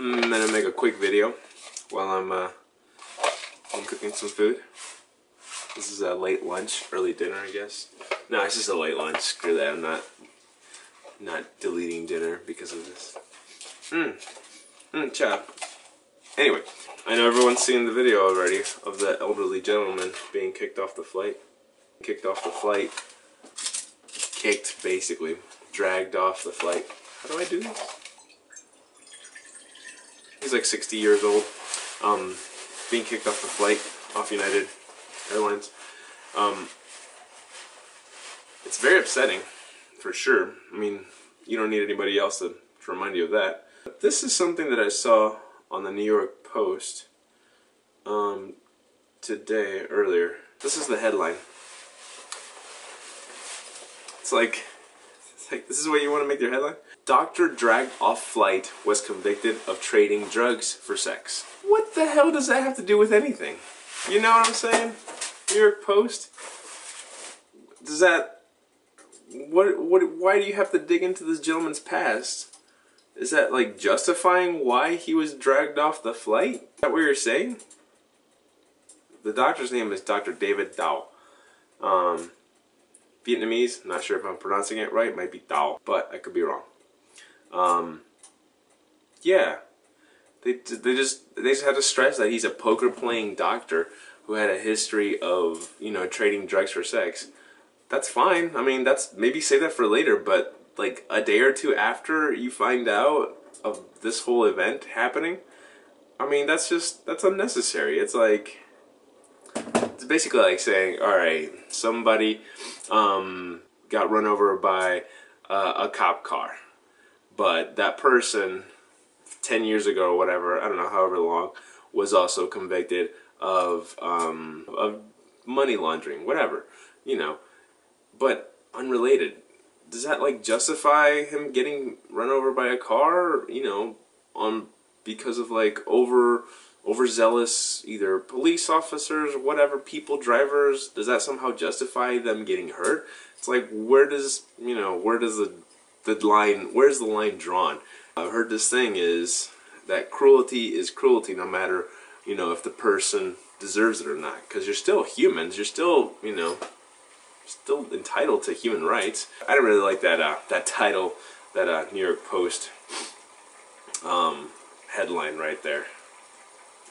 I'm gonna make a quick video while I'm uh, I'm cooking some food. This is a late lunch, early dinner, I guess. No, it's just a late lunch. Screw that. I'm not not deleting dinner because of this. Mmm. Mmm, ciao. Anyway, I know everyone's seen the video already of the elderly gentleman being kicked off the flight. Kicked off the flight. Kicked, basically. Dragged off the flight. How do I do this? He's like 60 years old. Um, being kicked off the flight off United Airlines. Um, it's very upsetting, for sure. I mean, you don't need anybody else to, to remind you of that. But this is something that I saw on the New York Post um, today, earlier. This is the headline. It's like, it's like, this is what you want to make your headline? Doctor dragged off flight was convicted of trading drugs for sex. What the hell does that have to do with anything? You know what I'm saying? New York Post? Does that... What, what, why do you have to dig into this gentleman's past? Is that like justifying why he was dragged off the flight? Is that what you're saying? The doctor's name is Dr. David Dao. Um, Vietnamese, not sure if I'm pronouncing it right, might be Dao, but I could be wrong. Um, yeah, they, they just they just had to stress that he's a poker playing doctor who had a history of you know trading drugs for sex. That's fine. I mean, that's maybe say that for later, but like a day or two after you find out of this whole event happening, I mean, that's just that's unnecessary. It's like it's basically like saying, all right, somebody um, got run over by uh, a cop car, but that person 10 years ago or whatever, I don't know, however long, was also convicted of, um, of money laundering, whatever, you know. But unrelated, does that like justify him getting run over by a car, you know, on because of like over overzealous either police officers or whatever people drivers does that somehow justify them getting hurt it's like where does you know where does the the line where's the line drawn I've heard this thing is that cruelty is cruelty no matter, you know, if the person deserves it or not. Because you're still humans. You're still, you know, still entitled to human rights. I don't really like that uh, that title, that uh, New York Post um, headline right there.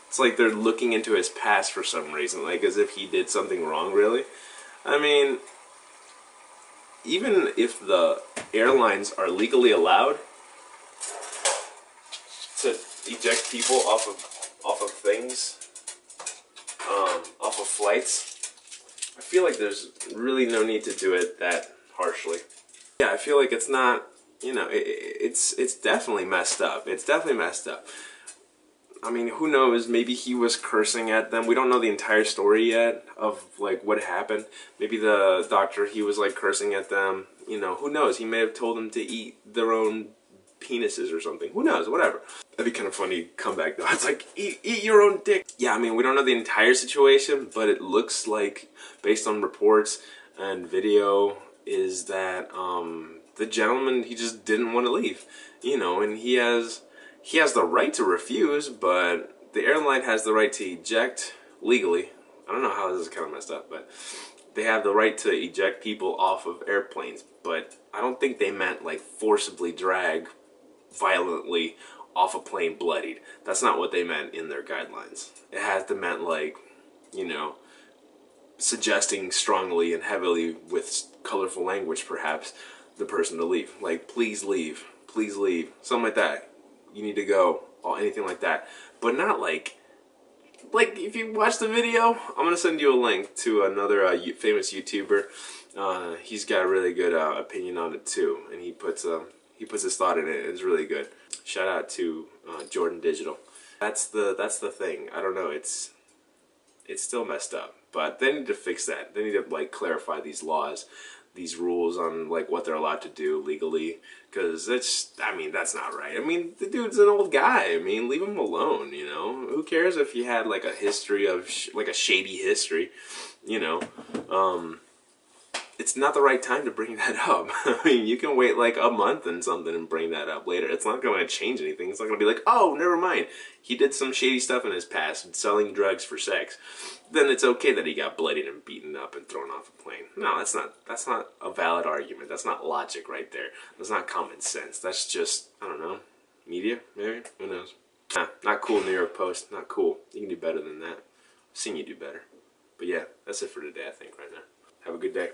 It's like they're looking into his past for some reason, like as if he did something wrong, really. I mean, even if the airlines are legally allowed to eject people off of off of things, um, off of flights. I feel like there's really no need to do it that harshly. Yeah, I feel like it's not. You know, it, it's it's definitely messed up. It's definitely messed up. I mean, who knows? Maybe he was cursing at them. We don't know the entire story yet of like what happened. Maybe the doctor he was like cursing at them. You know, who knows? He may have told them to eat their own penises or something. Who knows? Whatever. That'd be kind of funny comeback though. It's like, eat, eat your own dick. Yeah, I mean, we don't know the entire situation, but it looks like, based on reports and video, is that um, the gentleman, he just didn't want to leave. You know, and he has, he has the right to refuse, but the airline has the right to eject legally. I don't know how this is kind of messed up, but they have the right to eject people off of airplanes, but I don't think they meant like forcibly drag violently off a plane bloodied. That's not what they meant in their guidelines. It has to meant like, you know, suggesting strongly and heavily with colorful language perhaps the person to leave. Like, please leave, please leave, something like that. You need to go, or anything like that. But not like, like if you watch the video, I'm gonna send you a link to another uh, famous YouTuber. Uh, he's got a really good uh, opinion on it too, and he puts um, he puts his thought in it. It's really good. Shout out to uh, Jordan Digital. That's the that's the thing. I don't know. It's it's still messed up, but they need to fix that. They need to like clarify these laws, these rules on like what they're allowed to do legally. Because it's I mean that's not right. I mean the dude's an old guy. I mean leave him alone. You know who cares if he had like a history of like a shady history. You know. Um, it's not the right time to bring that up. I mean, you can wait like a month and something and bring that up later. It's not going to change anything. It's not going to be like, oh, never mind. He did some shady stuff in his past, selling drugs for sex. Then it's okay that he got bloodied and beaten up and thrown off a plane. No, that's not. That's not a valid argument. That's not logic right there. That's not common sense. That's just I don't know, media maybe. Who knows? Nah, not cool. New York Post. Not cool. You can do better than that. I've seen you do better. But yeah, that's it for today. I think right now. Have a good day.